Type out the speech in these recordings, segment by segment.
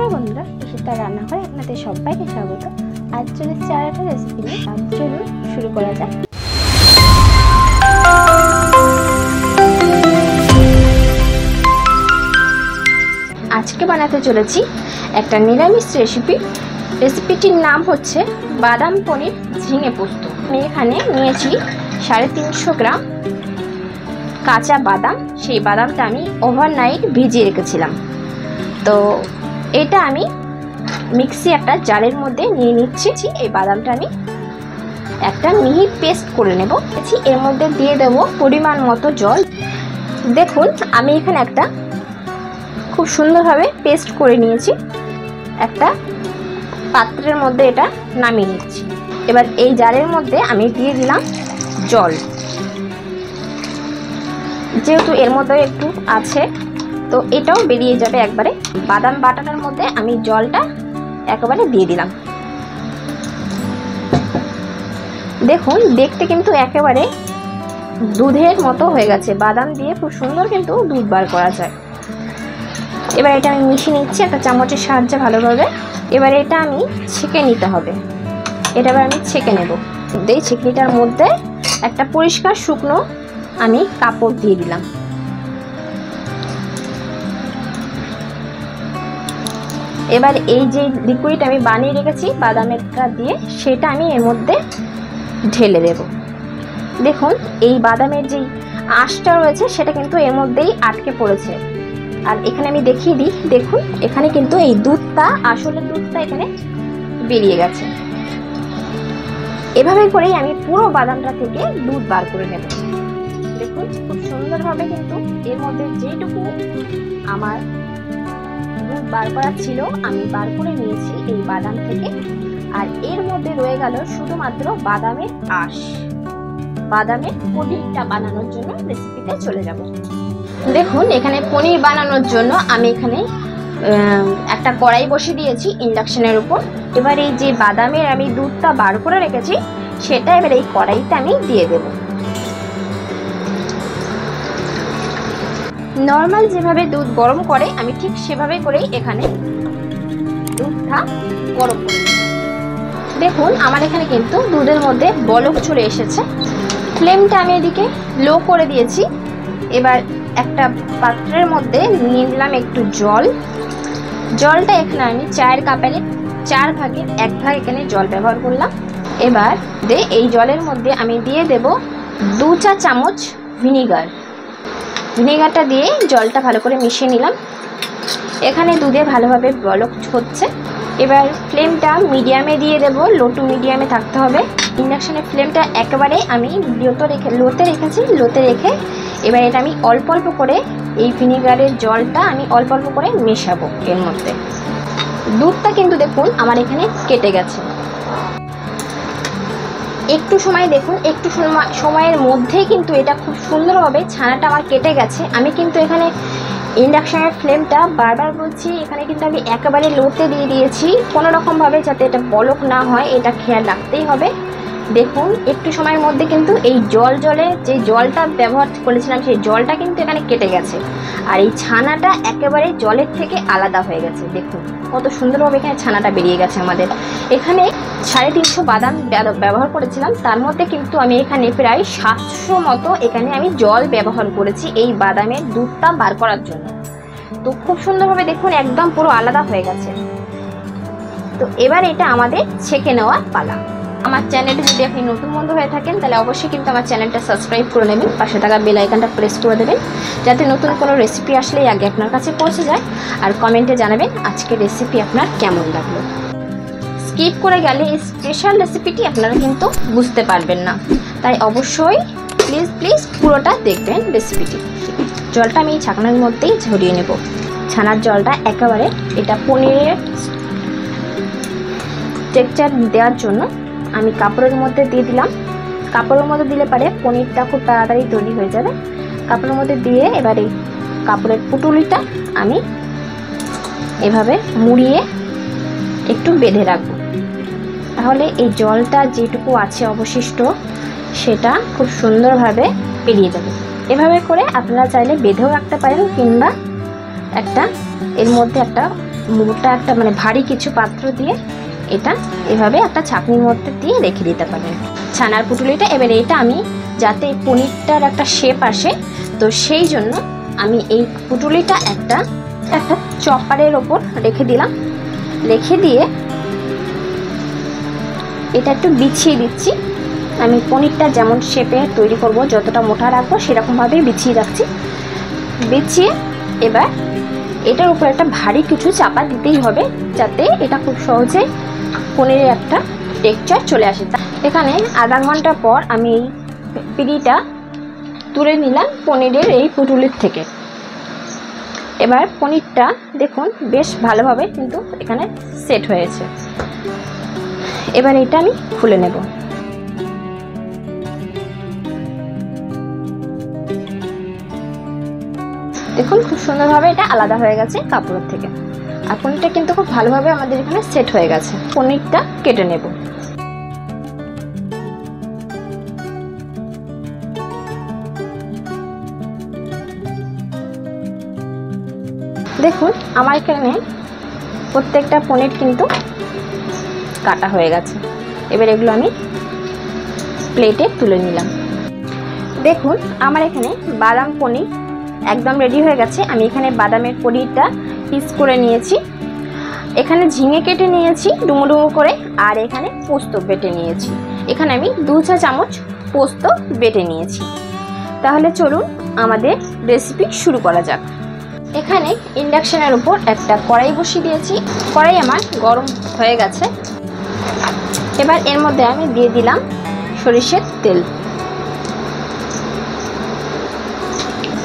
নমস্কার বন্ধুরা ঈশিতা রান্নাঘরে আপনাদের সবাইকে স্বাগত। আজ চলে একটা রেসিপি নিয়ে। শুরু করা যাক। আজকে বানাতে চলেছি একটা নিরামিষ রেসিপি রেসিপিটির নাম হচ্ছে বাদাম পনির ঝিঙে পোস্ত। আমি এখানে নিয়েছি সাড়ে তিনশো গ্রাম কাঁচা বাদাম। সেই বাদামটা আমি ওভারনাইট ভিজিয়ে রেখেছিলাম। তো এটা আমি মিক্সি একটা জারের মধ্যে নিয়ে নিচ্ছি। এই বাদামটা আমি একটা মিহি পেস্ট করে নেব। এর মধ্যে দিয়ে দেব পরিমাণ মতো জল। দেখুন, আমি এখানে একটা খুব সুন্দরভাবে পেস্ট করে নিয়েছি। একটা পাত্রের মধ্যে এটা নামিয়ে নিচ্ছি। এবার এই জারের মধ্যে আমি দিয়ে দিলাম জল। যেহেতু এর মধ্যে একটু আছে তো এটাও বেরিয়ে যাবে একবারে। বাদাম বাটাটার মধ্যে আমি জলটা একেবারে দিয়ে দিলাম। দেখুন, দেখতে কিন্তু একেবারে দুধের মতো হয়ে গেছে। বাদাম দিয়ে খুব সুন্দর কিন্তু দুধ বার করা যায়। এবার এটা আমি মিশিয়ে নিচ্ছি একটা চামচের সাহায্যে ভালোভাবে। এবার এটা আমি ছেঁকে নিতে হবে। এটা এবার আমি ছেঁকে নেব। এই ছেঁকনিটার মধ্যে একটা পরিষ্কার শুকনো আমি কাপড় দিয়ে দিলাম। এবার এই যে লিকুইড আমি বানিয়ে রেখেছি বাদামেরটা দিয়ে, সেটা আমি এর মধ্যে ঢেলে দেব। দেখুন, এই বাদামের যেই আঁশটা রয়েছে, সেটা কিন্তু এর মধ্যেই আটকে পড়েছে। আর এখানে আমি দেখিয়ে দিই, দেখুন, এখানে কিন্তু এই দুধটা, আসলে দুধটা এখানে বেরিয়ে গেছে। এভাবে করেই আমি পুরো বাদামটা থেকে দুধ বার করে নেব। দেখুন, খুব সুন্দরভাবে কিন্তু এর মধ্যে যেটুকু আমার দুধ বার করা ছিল, আমি বার করে নিয়েছি এই বাদাম থেকে। আর এর মধ্যে রয়ে গেল শুধুমাত্র বাদামের আঁশ। বাদামের পনিরটা বানানোর জন্য রেসিপিতে চলে যাব। দেখুন, এখানে পনির বানানোর জন্য আমি এখানে একটা কড়াই বসে দিয়েছি ইন্ডাকশনের উপর। এবার এই যে বাদামের আমি দুধটা বার করে রেখেছি, সেটা এবার এই কড়াইতে আমি দিয়ে দেব। নর্মাল যেভাবে দুধ গরম করে, আমি ঠিক সেভাবে করেই এখানে দুধটা গরম করে। দেখুন, আমার এখানে কিন্তু দুধের মধ্যে বলক চলে এসেছে। ফ্লেমটা আমি এদিকে লো করে দিয়েছি। এবার একটা পাত্রের মধ্যে নিয়ে নিলাম একটু জল। জলটা এখানে আমি চায়ের কাপের চার ভাগের এক ভাগ এখানে জল ব্যবহার করলাম। এবার দে, এই জলের মধ্যে আমি দিয়ে দেব দু চা চামচ ভিনিগার ভিনেগারটা দিয়ে জলটা ভালো করে মিশিয়ে নিলাম। এখানে দুধে ভালোভাবে বলক হচ্ছে। এবার ফ্লেমটা মিডিয়ামে দিয়ে দেব, লো টু মিডিয়ামে থাকতে হবে। ইন্ডাকশানের ফ্লেমটা একেবারে আমি লোতে রেখে, লোতে রেখেছি, লোতে রেখে এবার এটা আমি অল্প অল্প করে এই ভিনিগারের জলটা আমি অল্প অল্প করে মেশাবো এর মধ্যে। দুধটা কিন্তু দেখুন আমার এখানে কেটে গেছে। একটু সময় দেখুন, একটু সময়ের মধ্যেই কিন্তু এটা খুব সুন্দরভাবে ছানাটা আমার কেটে গেছে। আমি কিন্তু এখানে ইন্ডাকশানের ফ্লেমটা বারবার বলছি, এখানে কিন্তু আমি একেবারে লোতে দিয়ে দিয়েছি। কোনো রকমভাবে যাতে এটা বলক না হয়, এটা খেয়াল রাখতেই হবে। দেখুন, একটু সময়ের মধ্যে কিন্তু এই জল জলে যে জলটা ব্যবহার করেছিলাম, সেই জলটা কিন্তু এখানে কেটে গেছে। আর এই ছানাটা একেবারে জলের থেকে আলাদা হয়ে গেছে। দেখুন, কত সুন্দরভাবে এখানে ছানাটা বেরিয়ে গেছে আমাদের। এখানে সাড়ে তিনশো বাদাম ব্যবহার করেছিলাম। তার মধ্যে কিন্তু আমি এখানে প্রায় সাতশো মতো এখানে আমি জল ব্যবহার করেছি এই বাদামের দুধটা বার করার জন্য। তো খুব সুন্দরভাবে দেখুন, একদম পুরো আলাদা হয়ে গেছে। তো এবার এটা আমাদের ছেঁকে নেওয়া পালা। আমার চ্যানেলটি যদি আপনি নতুন বন্ধু হয়ে থাকেন, তাহলে অবশ্যই কিন্তু আমার চ্যানেলটা সাবস্ক্রাইব করে নেবেন। পাশে থাকা বেল আইকনটা প্রেস করে দেবেন, যাতে নতুন কোনো রেসিপি আসলেই আগে আপনার কাছে পৌঁছে যায়। আর কমেন্টে জানাবেন আজকের রেসিপি আপনার কেমন লাগল। স্কিপ করে গেলে এই স্পেশাল রেসিপিটি আপনারা কিন্তু বুঝতে পারবেন না। তাই অবশ্যই প্লিজ প্লিজ পুরোটা দেখবেন রেসিপিটি জলটা আমি ছাকনার মধ্যেই ঝরিয়ে নেব। ছানার জলটা একেবারে এটা পনিরের টেক্সচার দেওয়ার জন্য আমি কাপড়ের মধ্যে দিয়ে দিলাম। কাপড়ের মধ্যে দিলে পারে পনিরটা খুব তাড়াতাড়ি তৈরি হয়ে যাবে। কাপড়ের মধ্যে দিয়ে এবার কাপড়ের পুটুলিটা আমি এভাবে মুড়িয়ে একটু বেঁধে রাখব। তাহলে এই জলটা যেটুকু আছে অবশিষ্ট, সেটা খুব সুন্দরভাবে পেরিয়ে যাবে। এভাবে করে আপনারা চাইলে বেঁধেও রাখতে পারেন কিংবা একটা এর মধ্যে একটা মোটা একটা মানে ভারী কিছু পাত্র দিয়ে এটা এভাবে একটা ছাঁকনির মধ্যে দিয়ে রেখে দিতে পারেন। ছানার পুটুলিটা, এবার এটা আমি যাতে পনিরটার একটা শেপ আসে, তো সেই জন্য আমি এই পুটুলিটা একটা একটা চপারের ওপর রেখে দিলাম। রেখে দিয়ে এটা একটু বিছিয়ে দিচ্ছি। আমি পনিরটা যেমন শেপে তৈরি করব, যতটা মোটা রাখব সেরকমভাবেই বিছিয়ে রাখছি। বিছিয়ে এবার এটার উপর একটা ভারী কিছু চাপা দিতেই হবে, যাতে এটা খুব সহজে পনিরের একটা টেক্সচার চলে আসে। এখানে আধা ঘণ্টা পর আমি এই পিড়িটা তুলে নিলাম পনিরের এই পুটুলির থেকে। এবার পনিরটা দেখুন বেশ ভালোভাবে কিন্তু এখানে সেট হয়েছে। এবার এটা আমি খুলে নেব। দেখুন খুব সুন্দরভাবে এটা আলাদা হয়ে গেছে কাপড়ের থেকে। আর পনিরটা কিন্তু খুব ভালোভাবে আমাদের এখানে সেট হয়ে গেছে। পনিরটা কেটে নেব। দেখুন, আমার এখানে প্রত্যেকটা পনির কিন্তু কাটা হয়ে গেছে। এবার এগুলো আমি প্লেটে তুলে নিলাম। দেখুন, আমার এখানে বাদাম পনির একদম রেডি হয়ে গেছে। আমি এখানে বাদামের পনিরটা পিস করে নিয়েছি। এখানে ঝিঙে কেটে নিয়েছি ডুমো ডুমো করে, আর এখানে পোস্ত বেটে নিয়েছি। এখানে আমি দু চা চামচ পোস্ত বেটে নিয়েছি। তাহলে চলুন আমাদের রেসিপি শুরু করা যাক। এখানে ইন্ডাকশনের উপর একটা কড়াই বসিয়ে দিয়েছি। কড়াই আমার গরম হয়ে গেছে। এবার এর মধ্যে আমি দিয়ে দিলাম সরিষের তেল।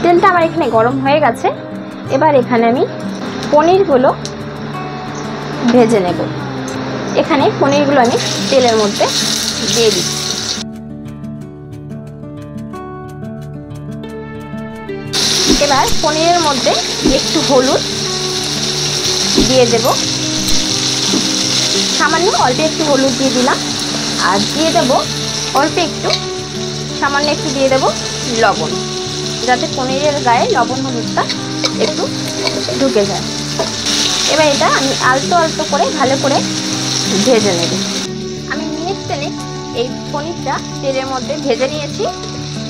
তেলটা আমার এখানে গরম হয়ে গেছে। এবার এখানে আমি পনিরগুলো ভেজে নেব। এখানে পনিরগুলো আমি তেলের মধ্যে দিয়ে দিচ্ছি। এবার পনিরের মধ্যে একটু হলুদ দিয়ে দেব। সামান্য অল্প একটু হলুদ দিয়ে দিলাম। আর দিয়ে দেব অল্প একটু, সামান্য একটু দিয়ে দেব লবণ, যাতে পনিরের গায়ে লবণ হলুদটা একটু ঢুকে যায়। এবার এটা আমি আলতো আলতো করে ভালো করে ভেজে নেব। আমি মিনিট তেলে এই পনিরটা তেলের মধ্যে ভেজে নিয়েছি।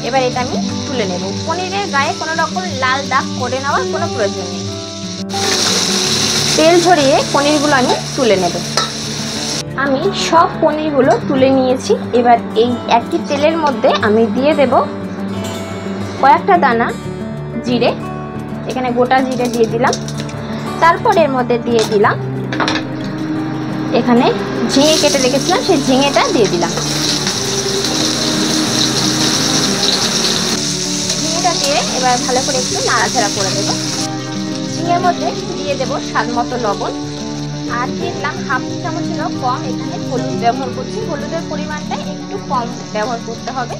এবার এটা আমি তুলে নেব। পনিরের গায়ে কোনো রকম লাল দাগ করে নেওয়ার কোনো প্রয়োজন নেই। তেল ঝরিয়ে পনিরগুলো আমি তুলে নেব। আমি সব পনিরগুলো তুলে নিয়েছি। এবার এই একই তেলের মধ্যে আমি দিয়ে দেব কয়েকটা দানা জিরে। এখানে গোটা জিরে দিয়ে দিলাম। তারপর এর মধ্যে দিয়ে দিলাম। এখানে ঝিঙে কেটে রেখেছিলাম, সেই ঝিঙেটা দিয়ে দিলাম। ঝিঙেটা দিয়ে এবার ভালো করে একটু নাড়াচাড়া করে দেবো ঝিঙের মধ্যে দিয়ে দেবো স্বাদ মতো লবণ। আর দিলাম হাফ চামচেরও কম এখানে হলুদ ব্যবহার করছি। হলুদের পরিমাণটা একটু কম ব্যবহার করতে হবে।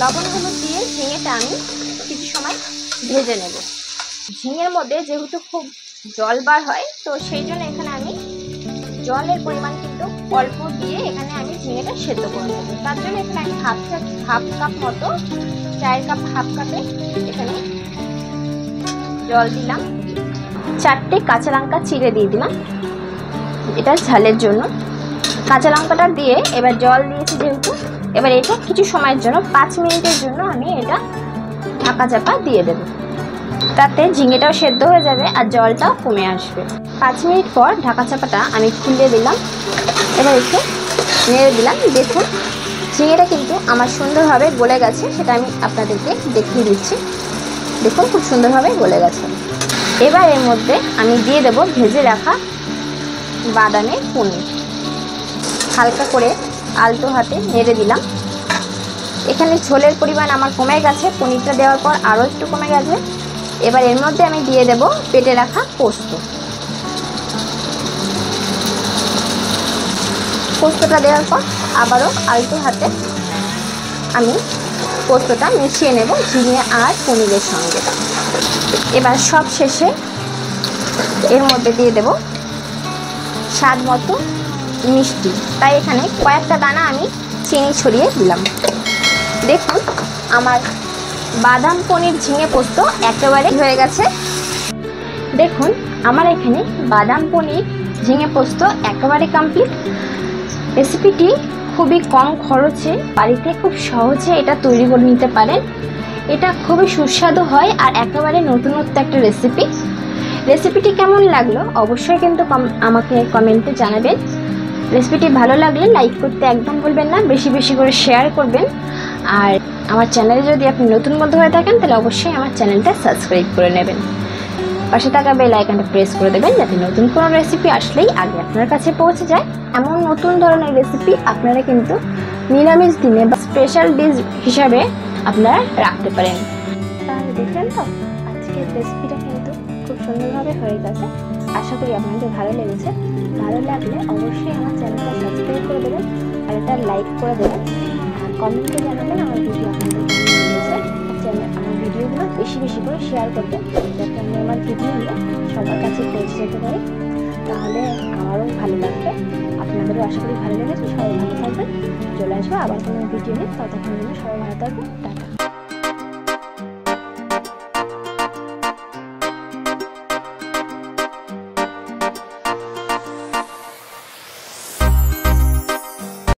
লবণ হলুদ দিয়ে ঝিঙেটা আমি কিছু সময় ভেজে নেব। ঝিঙের মধ্যে যেহেতু খুব জল বার হয়, তো সেই জন্য এখানে আমি জলের পরিমাণ কিন্তু অল্প দিয়ে এখানে আমি ঝিঙেটা সেদ্ধ করে নেব। তার জন্য এখানে আমি হাফ হাফ কাপ মতো চায়ের কাপ হাফ কাপে এখানে জল দিলাম। চারটে কাঁচা লঙ্কা চিড়ে দিয়ে দিলাম। এটা ঝালের জন্য। কাঁচা লঙ্কাটা দিয়ে এবার জল দিয়েছি যেহেতু, এবার এটা কিছু সময়ের জন্য, পাঁচ মিনিটের জন্য আমি এটা ঢাকা চাপা দিয়ে দেব। তাতে ঝিঙেটাও সেদ্ধ হয়ে যাবে আর জলটাও কমে আসবে। পাঁচ মিনিট পর ঢাকা চাপাটা আমি খুলে দিলাম। এবার একটু নেড়ে দিলাম। দেখুন, ঝিঙেটা কিন্তু আমার সুন্দরভাবে গলে গেছে, সেটা আমি আপনাদেরকে দেখিয়ে দিচ্ছি। দেখুন, খুব সুন্দরভাবে গলে গেছে। এবার এর মধ্যে আমি দিয়ে দেব ভেজে রাখা বাদামের পনির। হালকা করে আলতো হাতে নেড়ে দিলাম। এখানে ঝোলের পরিমাণ আমার কমে গেছে, পনিরটা দেওয়ার পর আরও একটু কমে গেছে। এবার এর মধ্যে আমি দিয়ে দেব পেটে রাখা পোস্ত। পোস্তটা দেওয়ার পর আবারও আলতো হাতে আমি পোস্তটা মিশিয়ে নেব ঝিঙে আর পনিরের সঙ্গে। এবার সব শেষে এর মধ্যে দিয়ে দেব স্বাদ মতো মিষ্টি। তাই এখানে কয়েকটা দানা আমি চিনি ছড়িয়ে দিলাম। দেখুন, আমার বাদাম পনির ঝিঙে পোস্ত একেবারে হয়ে গেছে। দেখুন, আমার এখানে বাদাম পনির, ঝিঙে পোস্ত একেবারে কমপ্লিট রেসিপিটি খুবই কম খরচে, বাড়িতে খুব সহজে এটা তৈরি করে নিতে পারেন। এটা খুবই সুস্বাদু হয় আর একেবারে নতুনত্ব একটা রেসিপি রেসিপিটি কেমন লাগল অবশ্যই কিন্তু আমাকে কমেন্টে জানাবেন। রেসিপিটি ভালো লাগলে লাইক করতে একদম ভুলবেন না, বেশি বেশি করে শেয়ার করবেন। আর আমার চ্যানেলে যদি আপনি নতুন বন্ধু হয়ে থাকেন, তাহলে অবশ্যই আমার চ্যানেলটা সাবস্ক্রাইব করে নেবেন। পাশে থাকা বেল আইকনটা প্রেস করে দেবেন, যাতে নতুন কোনো রেসিপি আসলেই আগে আপনার কাছে পৌঁছে যায়। এমন নতুন ধরনের রেসিপি আপনারা কিন্তু নিরামিষ দিনে বা স্পেশাল ডিশ হিসাবে আপনারা রাখতে পারেন। তাহলে দেখলেন তো, আজকের রেসিপিটা কিন্তু খুব সুন্দরভাবে হয়ে গেছে। আশা করি আপনাদের ভালো লেগেছে। ভালো লাগলে অবশ্যই আমার চ্যানেলটা সাবস্ক্রাইব করে দেবেন, আর এটা লাইক করে দেবেন। কমেন্টে জানাবেন, আমার ভিডিও আপনাদের আমার ভিডিওগুলো বেশি বেশি করে শেয়ার করবেন যাতে আমি আমার ভিডিওগুলো সবার কাছে পৌঁছে যেতে পারি। তাহলে আমারও ভালো লাগবে, আপনাদেরও আশা করি ভালো লেগেছে, সবাই ভালো থাকবেন। চলে আসব আবার কোনো ভিডিও নিয়ে ততক্ষণ জন্য সবাই ভালো থাকবেন, টাটা।